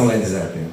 online zapping.